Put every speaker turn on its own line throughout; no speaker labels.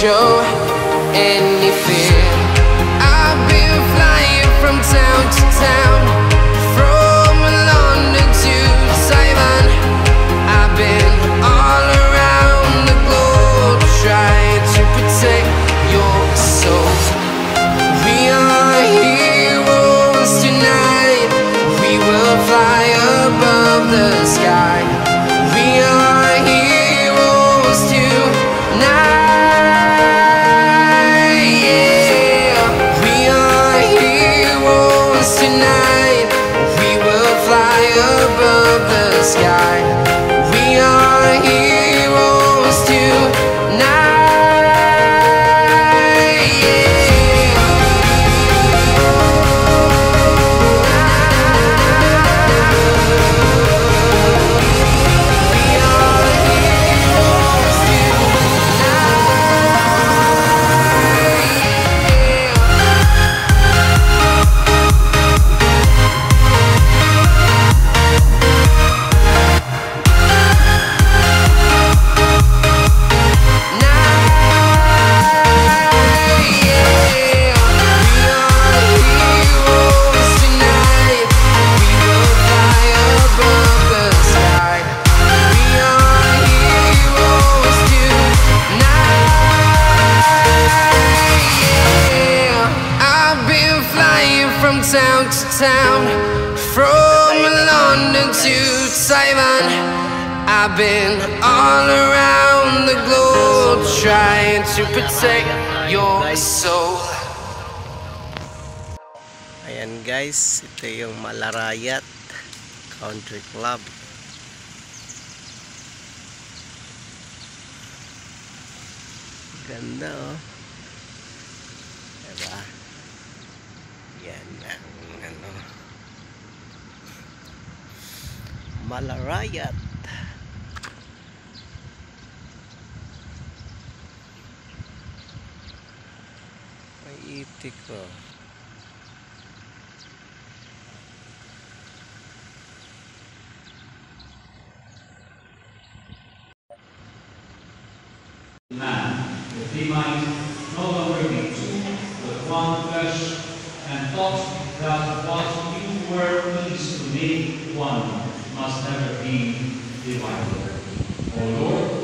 Show any to Taiwan. I've been all around the globe trying to protect your soul.
Ayan guys, ito yung Malarayat Country Club. Ganda oh. Diba? Yan ang ano. Malarayat. May itik oh.
man, that they might no longer be two, but one flesh, and thought that what you were pleased to make one must never be divided. O Lord,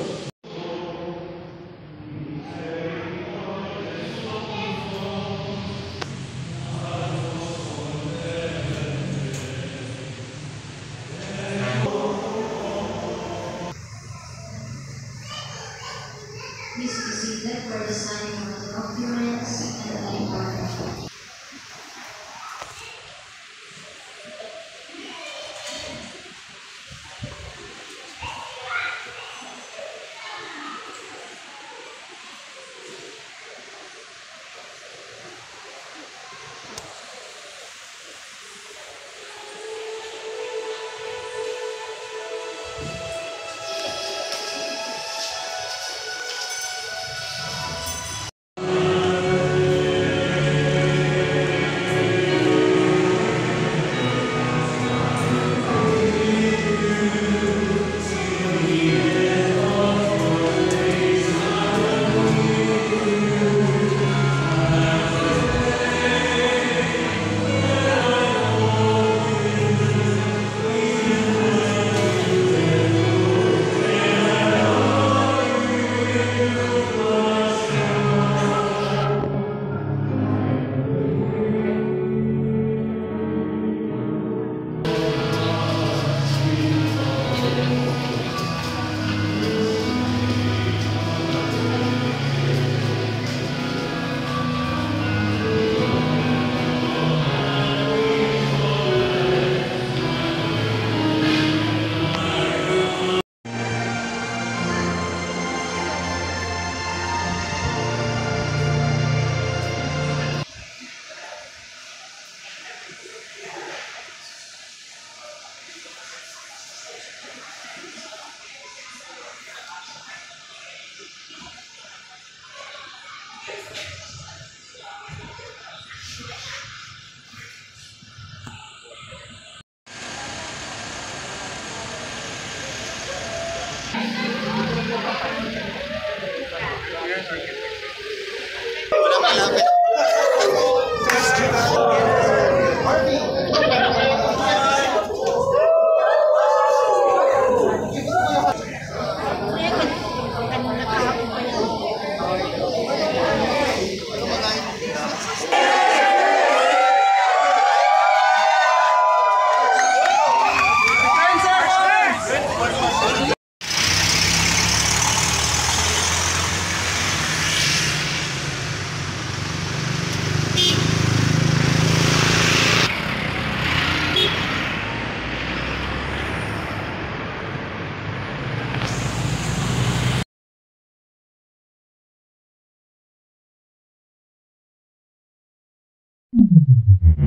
You.